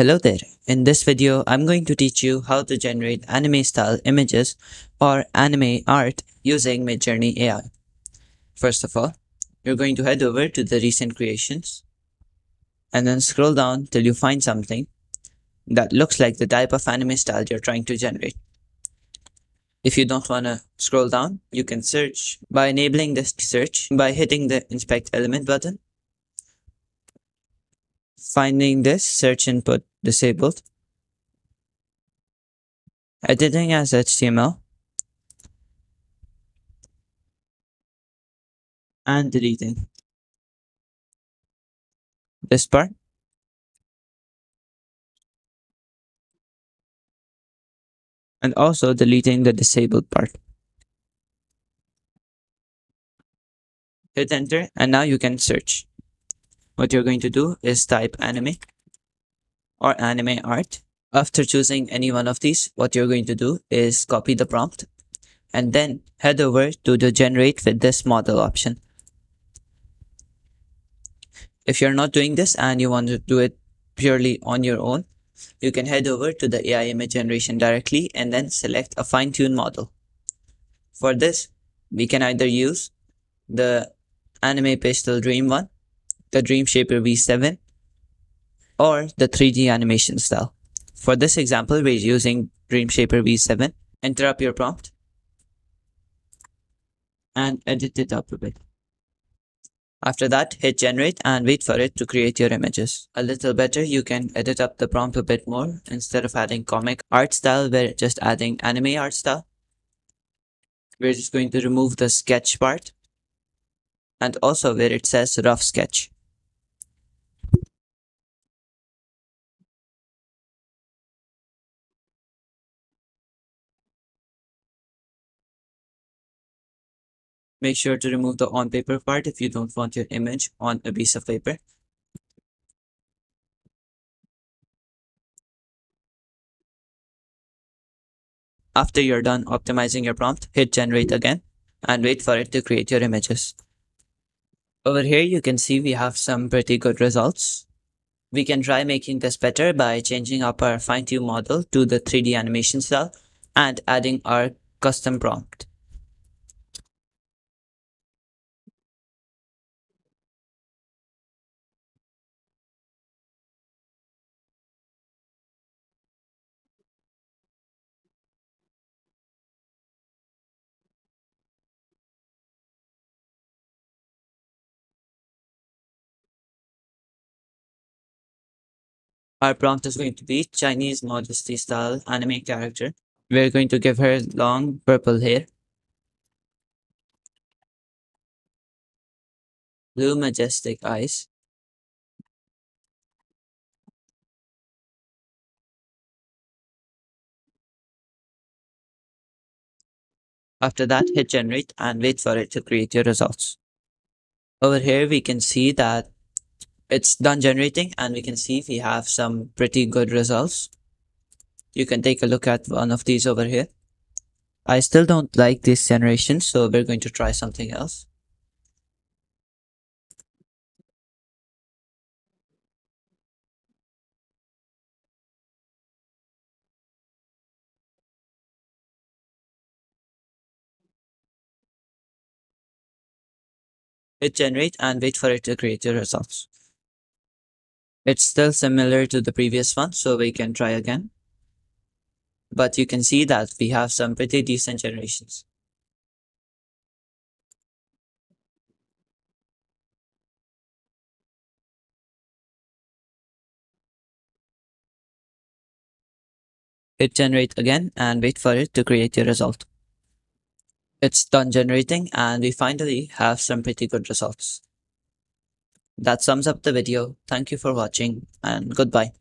Hello there. In this video, I'm going to teach you how to generate anime style images or anime art using Midjourney AI. First of all, you're going to head over to the recent creations and then scroll down till you find something that looks like the type of anime style you're trying to generate. If you don't want to scroll down, you can search by enabling this search by hitting the inspect element button finding this search input disabled, editing as HTML, and deleting. This part. And also deleting the disabled part. Hit enter and now you can search. What you're going to do is type anime or anime art. After choosing any one of these, what you're going to do is copy the prompt and then head over to the generate with this model option. If you're not doing this and you want to do it purely on your own, you can head over to the AI image generation directly and then select a fine-tune model. For this, we can either use the Anime Pastel Dream one the Dreamshaper V7, or the 3D animation style. For this example, we're using Dreamshaper V7. Enter up your prompt and edit it up a bit. After that, hit generate and wait for it to create your images. A little better, you can edit up the prompt a bit more. Instead of adding comic art style, we're just adding anime art style. We're just going to remove the sketch part and also where it says rough sketch. Make sure to remove the on paper part if you don't want your image on a piece of paper. After you're done optimizing your prompt, hit generate again and wait for it to create your images. Over here, you can see we have some pretty good results. We can try making this better by changing up our fine-tune model to the 3D animation style and adding our custom prompt. Our prompt is going to be Chinese modesty style anime character. We're going to give her long purple hair. Blue majestic eyes. After that, hit generate and wait for it to create your results. Over here, we can see that it's done generating and we can see we have some pretty good results. You can take a look at one of these over here. I still don't like this generation, so we're going to try something else. Hit generate and wait for it to create your results. It's still similar to the previous one, so we can try again. But you can see that we have some pretty decent generations. Hit generate again and wait for it to create your result. It's done generating and we finally have some pretty good results. That sums up the video. Thank you for watching and goodbye.